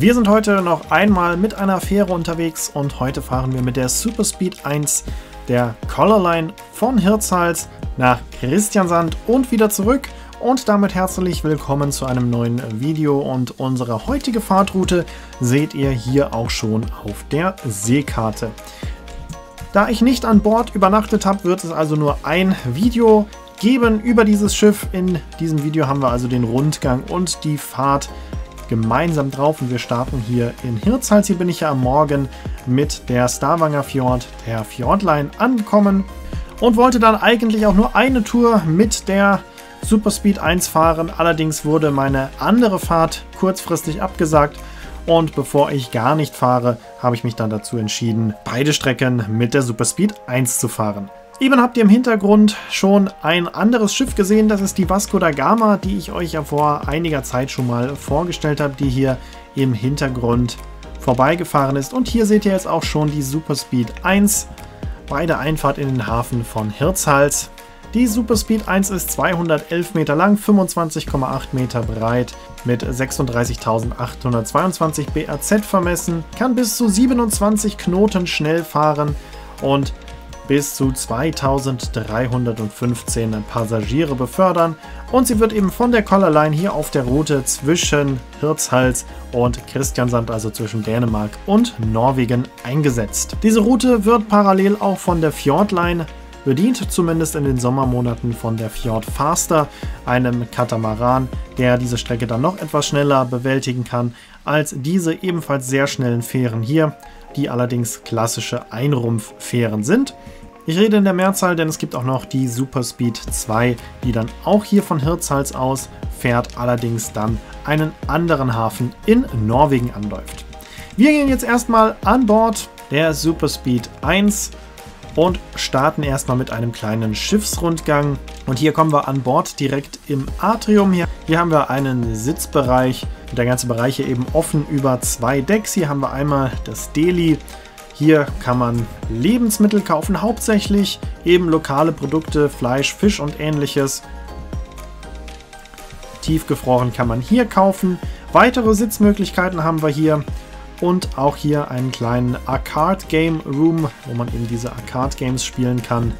Wir sind heute noch einmal mit einer Fähre unterwegs und heute fahren wir mit der Superspeed 1 der Colorline von Hirtshals nach Christiansand und wieder zurück. Und damit herzlich willkommen zu einem neuen Video und unsere heutige Fahrtroute seht ihr hier auch schon auf der Seekarte. Da ich nicht an Bord übernachtet habe, wird es also nur ein Video geben über dieses Schiff. In diesem Video haben wir also den Rundgang und die Fahrt gemeinsam drauf und wir starten hier in Hirtshals. Hier bin ich ja am Morgen mit der Starwanger Fjord, der Fjordline, angekommen und wollte dann eigentlich auch nur eine Tour mit der Superspeed 1 fahren. Allerdings wurde meine andere Fahrt kurzfristig abgesagt und bevor ich gar nicht fahre, habe ich mich dann dazu entschieden, beide Strecken mit der Superspeed 1 zu fahren. Eben habt ihr im Hintergrund schon ein anderes Schiff gesehen, das ist die Vasco da Gama, die ich euch ja vor einiger Zeit schon mal vorgestellt habe, die hier im Hintergrund vorbeigefahren ist. Und hier seht ihr jetzt auch schon die Superspeed 1 bei der Einfahrt in den Hafen von Hirtshals. Die Superspeed 1 ist 211 Meter lang, 25,8 Meter breit, mit 36.822 BRZ vermessen, kann bis zu 27 Knoten schnell fahren und bis zu 2315 Passagiere befördern und sie wird eben von der Colorline hier auf der Route zwischen Hirtshals und Christiansand, also zwischen Dänemark und Norwegen, eingesetzt. Diese Route wird parallel auch von der Fjordline bedient, zumindest in den Sommermonaten von der Fjord Faster, einem Katamaran, der diese Strecke dann noch etwas schneller bewältigen kann als diese ebenfalls sehr schnellen Fähren hier, die allerdings klassische Einrumpffähren sind. Ich rede in der Mehrzahl, denn es gibt auch noch die Superspeed 2, die dann auch hier von Hirtshals aus fährt, allerdings dann einen anderen Hafen in Norwegen anläuft. Wir gehen jetzt erstmal an Bord der Superspeed 1 und starten erstmal mit einem kleinen Schiffsrundgang. Und hier kommen wir an Bord direkt im Atrium. Hier, hier haben wir einen Sitzbereich. Der ganze Bereich hier eben offen über zwei Decks. Hier haben wir einmal das Deli hier kann man Lebensmittel kaufen, hauptsächlich eben lokale Produkte, Fleisch, Fisch und ähnliches. Tiefgefroren kann man hier kaufen. Weitere Sitzmöglichkeiten haben wir hier und auch hier einen kleinen Arcade Game Room, wo man eben diese Arcade Games spielen kann.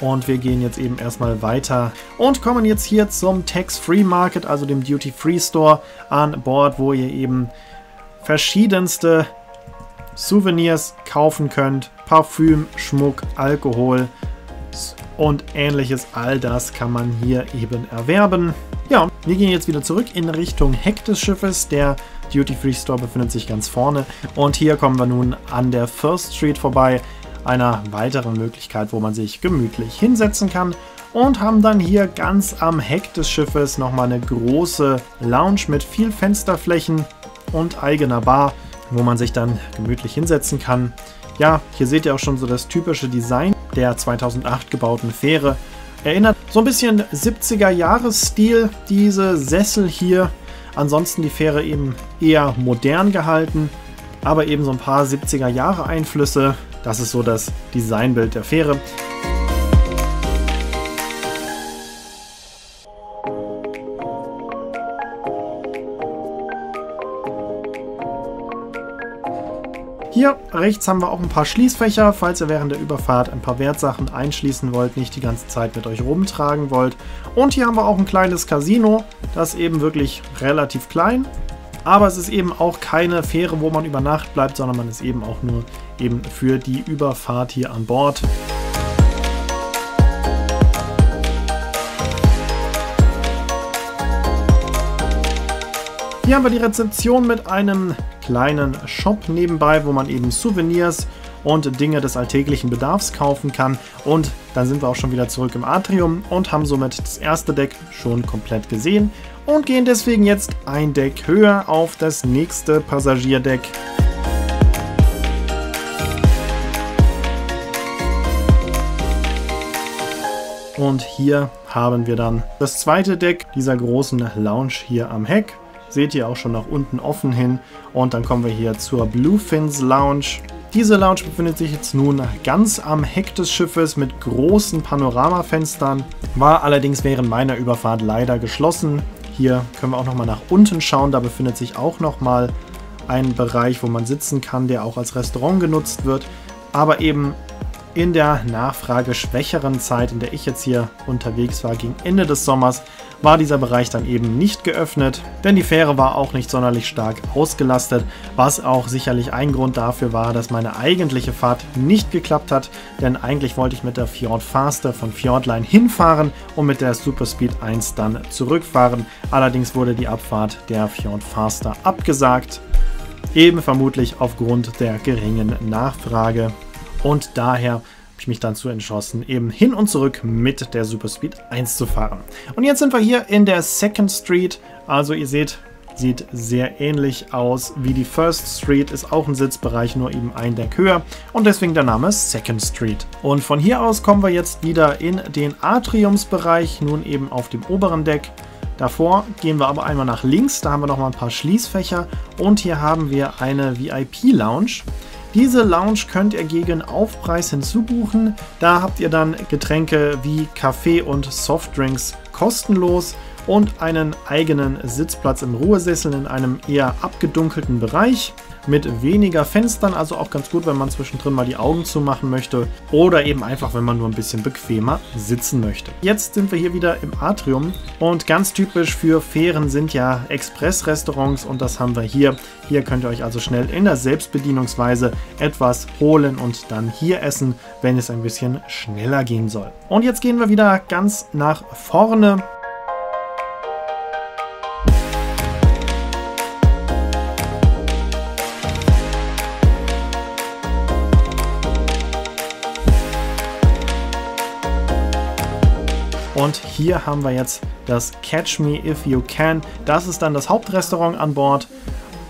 Und wir gehen jetzt eben erstmal weiter und kommen jetzt hier zum Tax-Free Market, also dem Duty-Free Store an Bord, wo ihr eben verschiedenste Souvenirs kaufen könnt. Parfüm, Schmuck, Alkohol und ähnliches. All das kann man hier eben erwerben. Wir gehen jetzt wieder zurück in Richtung Heck des Schiffes. Der Duty Free Store befindet sich ganz vorne. Und hier kommen wir nun an der First Street vorbei. Einer weiteren Möglichkeit, wo man sich gemütlich hinsetzen kann. Und haben dann hier ganz am Heck des Schiffes nochmal eine große Lounge mit viel Fensterflächen und eigener Bar wo man sich dann gemütlich hinsetzen kann. Ja, hier seht ihr auch schon so das typische Design der 2008 gebauten Fähre. Erinnert so ein bisschen 70er Jahresstil, diese Sessel hier. Ansonsten die Fähre eben eher modern gehalten, aber eben so ein paar 70er Jahre Einflüsse. Das ist so das Designbild der Fähre. Hier rechts haben wir auch ein paar Schließfächer, falls ihr während der Überfahrt ein paar Wertsachen einschließen wollt, nicht die ganze Zeit mit euch rumtragen wollt. Und hier haben wir auch ein kleines Casino, das eben wirklich relativ klein. Aber es ist eben auch keine Fähre, wo man über Nacht bleibt, sondern man ist eben auch nur eben für die Überfahrt hier an Bord. Hier haben wir die Rezeption mit einem kleinen Shop nebenbei, wo man eben Souvenirs und Dinge des alltäglichen Bedarfs kaufen kann. Und dann sind wir auch schon wieder zurück im Atrium und haben somit das erste Deck schon komplett gesehen und gehen deswegen jetzt ein Deck höher auf das nächste Passagierdeck. Und hier haben wir dann das zweite Deck dieser großen Lounge hier am Heck. Seht ihr auch schon nach unten offen hin. Und dann kommen wir hier zur Bluefins Lounge. Diese Lounge befindet sich jetzt nun ganz am Heck des Schiffes mit großen Panoramafenstern, war allerdings während meiner Überfahrt leider geschlossen. Hier können wir auch nochmal nach unten schauen, da befindet sich auch nochmal ein Bereich, wo man sitzen kann, der auch als Restaurant genutzt wird, aber eben in der nachfrageschwächeren Zeit, in der ich jetzt hier unterwegs war, gegen Ende des Sommers, war dieser Bereich dann eben nicht geöffnet, denn die Fähre war auch nicht sonderlich stark ausgelastet, was auch sicherlich ein Grund dafür war, dass meine eigentliche Fahrt nicht geklappt hat, denn eigentlich wollte ich mit der Fjord Faster von Fjordline hinfahren und mit der Superspeed 1 dann zurückfahren. Allerdings wurde die Abfahrt der Fjord Faster abgesagt, eben vermutlich aufgrund der geringen Nachfrage und daher habe ich mich dann zu entschlossen, eben hin und zurück mit der Superspeed 1 zu fahren. Und jetzt sind wir hier in der Second Street. Also ihr seht, sieht sehr ähnlich aus wie die First Street, ist auch ein Sitzbereich, nur eben ein Deck höher und deswegen der Name Second Street. Und von hier aus kommen wir jetzt wieder in den Atriumsbereich, nun eben auf dem oberen Deck. Davor gehen wir aber einmal nach links, da haben wir noch mal ein paar Schließfächer und hier haben wir eine VIP-Lounge. Diese Lounge könnt ihr gegen Aufpreis hinzubuchen. Da habt ihr dann Getränke wie Kaffee und Softdrinks kostenlos und einen eigenen Sitzplatz im Ruhesessel in einem eher abgedunkelten Bereich mit weniger Fenstern, also auch ganz gut, wenn man zwischendrin mal die Augen zumachen möchte oder eben einfach, wenn man nur ein bisschen bequemer sitzen möchte. Jetzt sind wir hier wieder im Atrium und ganz typisch für Fähren sind ja Express-Restaurants und das haben wir hier. Hier könnt ihr euch also schnell in der Selbstbedienungsweise etwas holen und dann hier essen, wenn es ein bisschen schneller gehen soll. Und jetzt gehen wir wieder ganz nach vorne Und hier haben wir jetzt das Catch Me If You Can. Das ist dann das Hauptrestaurant an Bord.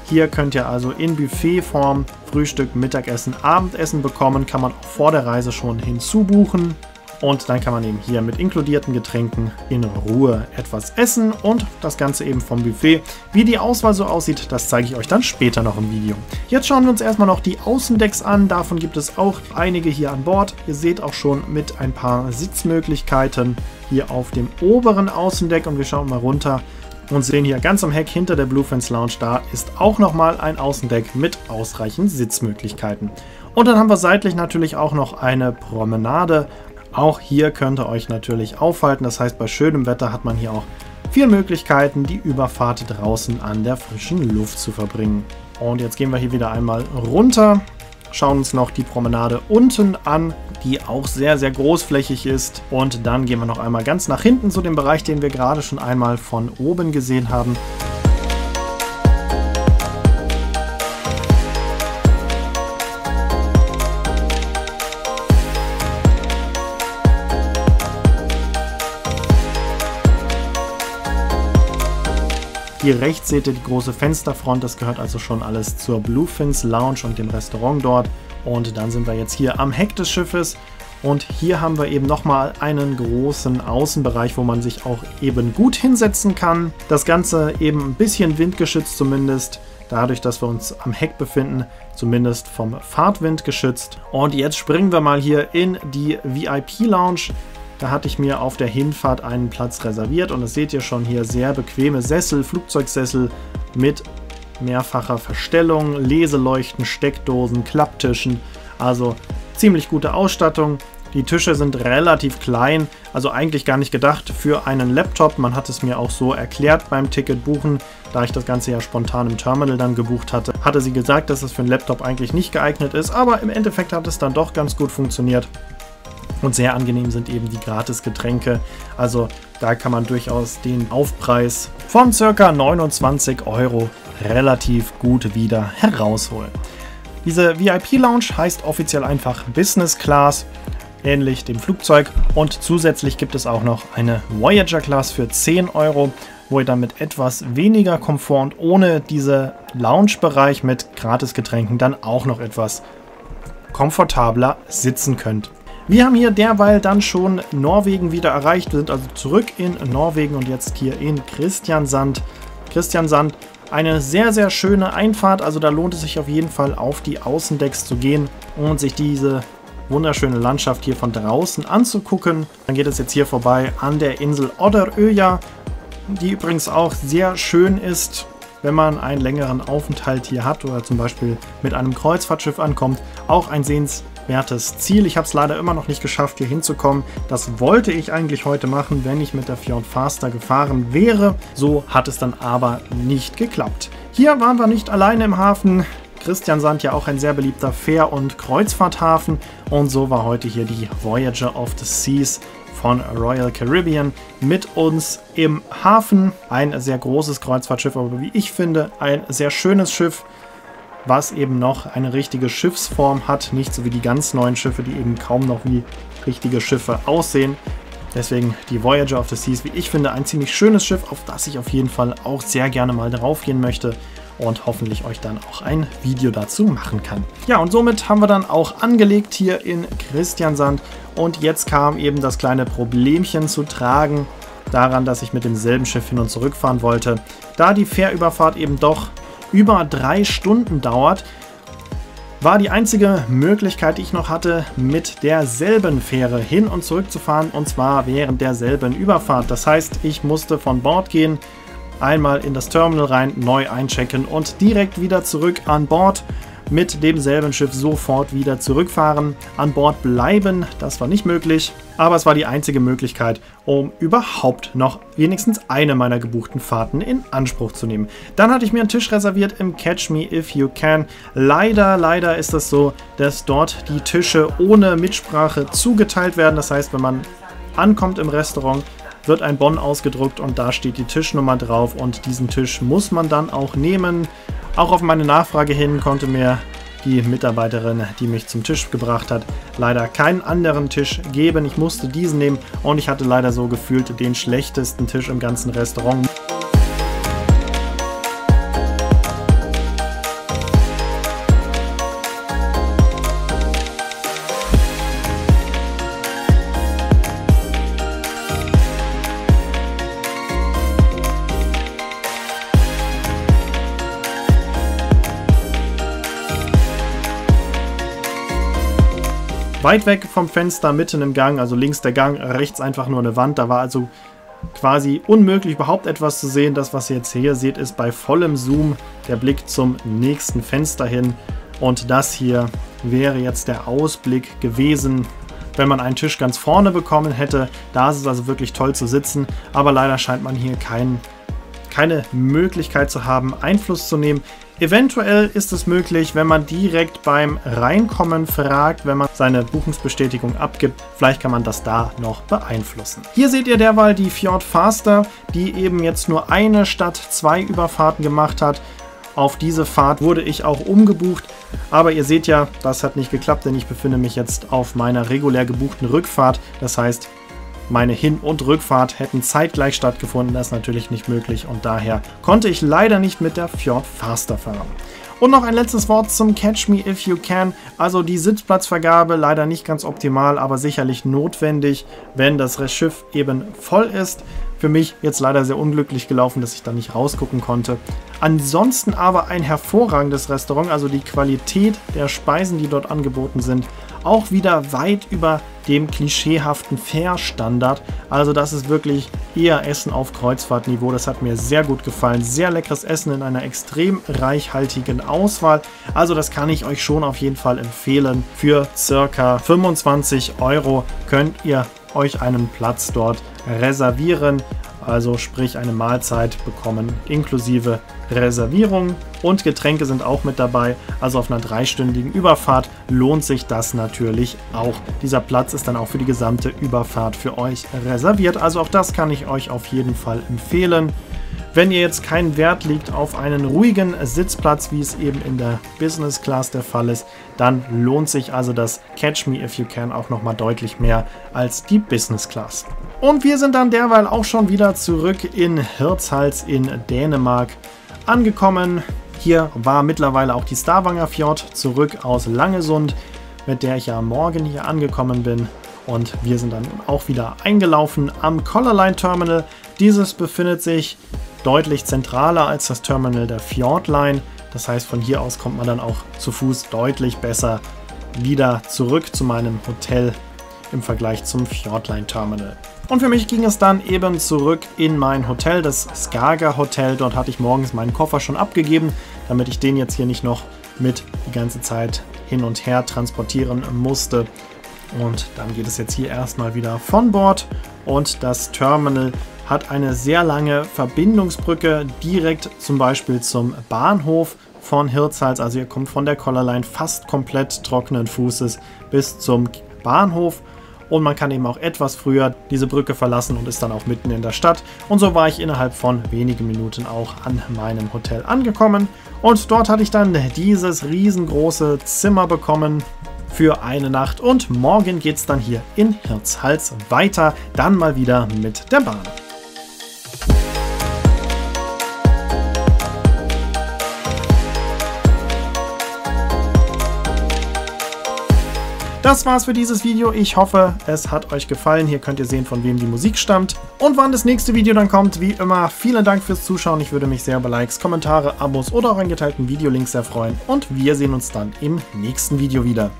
Hier könnt ihr also in Buffetform Frühstück, Mittagessen, Abendessen bekommen. Kann man auch vor der Reise schon hinzubuchen. Und dann kann man eben hier mit inkludierten Getränken in Ruhe etwas essen und das Ganze eben vom Buffet. Wie die Auswahl so aussieht, das zeige ich euch dann später noch im Video. Jetzt schauen wir uns erstmal noch die Außendecks an. Davon gibt es auch einige hier an Bord. Ihr seht auch schon mit ein paar Sitzmöglichkeiten hier auf dem oberen Außendeck und wir schauen mal runter und sehen hier ganz am Heck hinter der Bluefins Lounge, da ist auch nochmal ein Außendeck mit ausreichend Sitzmöglichkeiten. Und dann haben wir seitlich natürlich auch noch eine Promenade auch hier könnt ihr euch natürlich aufhalten. Das heißt, bei schönem Wetter hat man hier auch viele Möglichkeiten, die Überfahrt draußen an der frischen Luft zu verbringen. Und jetzt gehen wir hier wieder einmal runter, schauen uns noch die Promenade unten an, die auch sehr, sehr großflächig ist. Und dann gehen wir noch einmal ganz nach hinten zu dem Bereich, den wir gerade schon einmal von oben gesehen haben. Hier rechts seht ihr die große Fensterfront, das gehört also schon alles zur Bluefins Lounge und dem Restaurant dort. Und dann sind wir jetzt hier am Heck des Schiffes und hier haben wir eben nochmal einen großen Außenbereich, wo man sich auch eben gut hinsetzen kann. Das Ganze eben ein bisschen windgeschützt zumindest, dadurch, dass wir uns am Heck befinden, zumindest vom Fahrtwind geschützt. Und jetzt springen wir mal hier in die VIP-Lounge. Da hatte ich mir auf der Hinfahrt einen Platz reserviert und das seht ihr schon hier sehr bequeme Sessel, Flugzeugsessel mit mehrfacher Verstellung, Leseleuchten, Steckdosen, Klapptischen. Also ziemlich gute Ausstattung. Die Tische sind relativ klein, also eigentlich gar nicht gedacht für einen Laptop. Man hat es mir auch so erklärt beim Ticket buchen, da ich das Ganze ja spontan im Terminal dann gebucht hatte. Hatte sie gesagt, dass es für einen Laptop eigentlich nicht geeignet ist, aber im Endeffekt hat es dann doch ganz gut funktioniert. Und sehr angenehm sind eben die Gratis-Getränke. Also da kann man durchaus den Aufpreis von ca. 29 Euro relativ gut wieder herausholen. Diese VIP-Lounge heißt offiziell einfach Business Class, ähnlich dem Flugzeug. Und zusätzlich gibt es auch noch eine Voyager Class für 10 Euro, wo ihr dann mit etwas weniger Komfort und ohne diese Lounge-Bereich mit Gratis-Getränken dann auch noch etwas komfortabler sitzen könnt. Wir haben hier derweil dann schon Norwegen wieder erreicht. Wir sind also zurück in Norwegen und jetzt hier in Christiansand. Christiansand Eine sehr, sehr schöne Einfahrt, also da lohnt es sich auf jeden Fall auf die Außendecks zu gehen und sich diese wunderschöne Landschaft hier von draußen anzugucken. Dann geht es jetzt hier vorbei an der Insel Odderöja, die übrigens auch sehr schön ist, wenn man einen längeren Aufenthalt hier hat oder zum Beispiel mit einem Kreuzfahrtschiff ankommt. Auch ein sehenswertes Ziel. Ich habe es leider immer noch nicht geschafft, hier hinzukommen. Das wollte ich eigentlich heute machen, wenn ich mit der Fjord Faster gefahren wäre. So hat es dann aber nicht geklappt. Hier waren wir nicht alleine im Hafen. Christiansand ja auch ein sehr beliebter Fähr- und Kreuzfahrthafen und so war heute hier die Voyager of the Seas von Royal Caribbean mit uns im Hafen. Ein sehr großes Kreuzfahrtschiff, aber wie ich finde, ein sehr schönes Schiff, was eben noch eine richtige Schiffsform hat. Nicht so wie die ganz neuen Schiffe, die eben kaum noch wie richtige Schiffe aussehen. Deswegen die Voyager of the Seas, wie ich finde, ein ziemlich schönes Schiff, auf das ich auf jeden Fall auch sehr gerne mal drauf gehen möchte und hoffentlich euch dann auch ein Video dazu machen kann. Ja, und somit haben wir dann auch angelegt hier in Christiansand und jetzt kam eben das kleine Problemchen zu tragen daran, dass ich mit demselben Schiff hin und zurück fahren wollte. Da die Fährüberfahrt eben doch über drei Stunden dauert, war die einzige Möglichkeit, die ich noch hatte, mit derselben Fähre hin und zurück zu fahren und zwar während derselben Überfahrt. Das heißt, ich musste von Bord gehen, einmal in das Terminal rein, neu einchecken und direkt wieder zurück an Bord mit demselben Schiff sofort wieder zurückfahren. An Bord bleiben, das war nicht möglich, aber es war die einzige Möglichkeit, um überhaupt noch wenigstens eine meiner gebuchten Fahrten in Anspruch zu nehmen. Dann hatte ich mir einen Tisch reserviert im Catch Me If You Can. Leider, leider ist es so, dass dort die Tische ohne Mitsprache zugeteilt werden. Das heißt, wenn man ankommt im Restaurant, wird ein Bon ausgedruckt und da steht die Tischnummer drauf und diesen Tisch muss man dann auch nehmen. Auch auf meine Nachfrage hin konnte mir die Mitarbeiterin, die mich zum Tisch gebracht hat, leider keinen anderen Tisch geben. Ich musste diesen nehmen und ich hatte leider so gefühlt den schlechtesten Tisch im ganzen Restaurant. Weit weg vom Fenster, mitten im Gang, also links der Gang, rechts einfach nur eine Wand. Da war also quasi unmöglich überhaupt etwas zu sehen. Das, was ihr jetzt hier seht, ist bei vollem Zoom der Blick zum nächsten Fenster hin. Und das hier wäre jetzt der Ausblick gewesen, wenn man einen Tisch ganz vorne bekommen hätte. Da ist es also wirklich toll zu sitzen, aber leider scheint man hier kein, keine Möglichkeit zu haben, Einfluss zu nehmen. Eventuell ist es möglich, wenn man direkt beim Reinkommen fragt, wenn man seine Buchungsbestätigung abgibt. Vielleicht kann man das da noch beeinflussen. Hier seht ihr derweil die Fjord Faster, die eben jetzt nur eine statt zwei Überfahrten gemacht hat. Auf diese Fahrt wurde ich auch umgebucht, aber ihr seht ja, das hat nicht geklappt, denn ich befinde mich jetzt auf meiner regulär gebuchten Rückfahrt. Das heißt, meine Hin- und Rückfahrt hätten zeitgleich stattgefunden, das ist natürlich nicht möglich und daher konnte ich leider nicht mit der Fjord Faster fahren. Und noch ein letztes Wort zum Catch Me If You Can. Also die Sitzplatzvergabe leider nicht ganz optimal, aber sicherlich notwendig, wenn das Schiff eben voll ist. Für mich jetzt leider sehr unglücklich gelaufen, dass ich da nicht rausgucken konnte. Ansonsten aber ein hervorragendes Restaurant, also die Qualität der Speisen, die dort angeboten sind, auch wieder weit über dem klischeehaften Fair-Standard. Also das ist wirklich eher Essen auf Kreuzfahrtniveau. Das hat mir sehr gut gefallen. Sehr leckeres Essen in einer extrem reichhaltigen Auswahl. Also das kann ich euch schon auf jeden Fall empfehlen. Für circa 25 Euro könnt ihr euch einen Platz dort reservieren also sprich eine Mahlzeit bekommen inklusive Reservierung und Getränke sind auch mit dabei. Also auf einer dreistündigen Überfahrt lohnt sich das natürlich auch. Dieser Platz ist dann auch für die gesamte Überfahrt für euch reserviert. Also auch das kann ich euch auf jeden Fall empfehlen. Wenn ihr jetzt keinen Wert legt auf einen ruhigen Sitzplatz, wie es eben in der Business Class der Fall ist, dann lohnt sich also das Catch Me If You Can auch nochmal deutlich mehr als die Business Class. Und wir sind dann derweil auch schon wieder zurück in Hirtshals in Dänemark angekommen. Hier war mittlerweile auch die Stavanger Fjord zurück aus Langesund, mit der ich ja morgen hier angekommen bin. Und wir sind dann auch wieder eingelaufen am Colorline Terminal. Dieses befindet sich deutlich zentraler als das Terminal der Fjordline. Das heißt, von hier aus kommt man dann auch zu Fuß deutlich besser wieder zurück zu meinem Hotel im Vergleich zum Fjordline Terminal. Und für mich ging es dann eben zurück in mein Hotel, das Skaga Hotel. Dort hatte ich morgens meinen Koffer schon abgegeben, damit ich den jetzt hier nicht noch mit die ganze Zeit hin und her transportieren musste. Und dann geht es jetzt hier erstmal wieder von Bord und das Terminal hat eine sehr lange Verbindungsbrücke direkt zum Beispiel zum Bahnhof von Hirtshals. Also ihr kommt von der Collarline fast komplett trockenen Fußes bis zum Bahnhof und man kann eben auch etwas früher diese Brücke verlassen und ist dann auch mitten in der Stadt. Und so war ich innerhalb von wenigen Minuten auch an meinem Hotel angekommen und dort hatte ich dann dieses riesengroße Zimmer bekommen für eine Nacht und morgen geht es dann hier in Hirtshals weiter, dann mal wieder mit der Bahn. Das war's für dieses Video. Ich hoffe, es hat euch gefallen. Hier könnt ihr sehen, von wem die Musik stammt. Und wann das nächste Video dann kommt, wie immer, vielen Dank fürs Zuschauen. Ich würde mich sehr über Likes, Kommentare, Abos oder auch einen geteilten Videolink sehr freuen. Und wir sehen uns dann im nächsten Video wieder.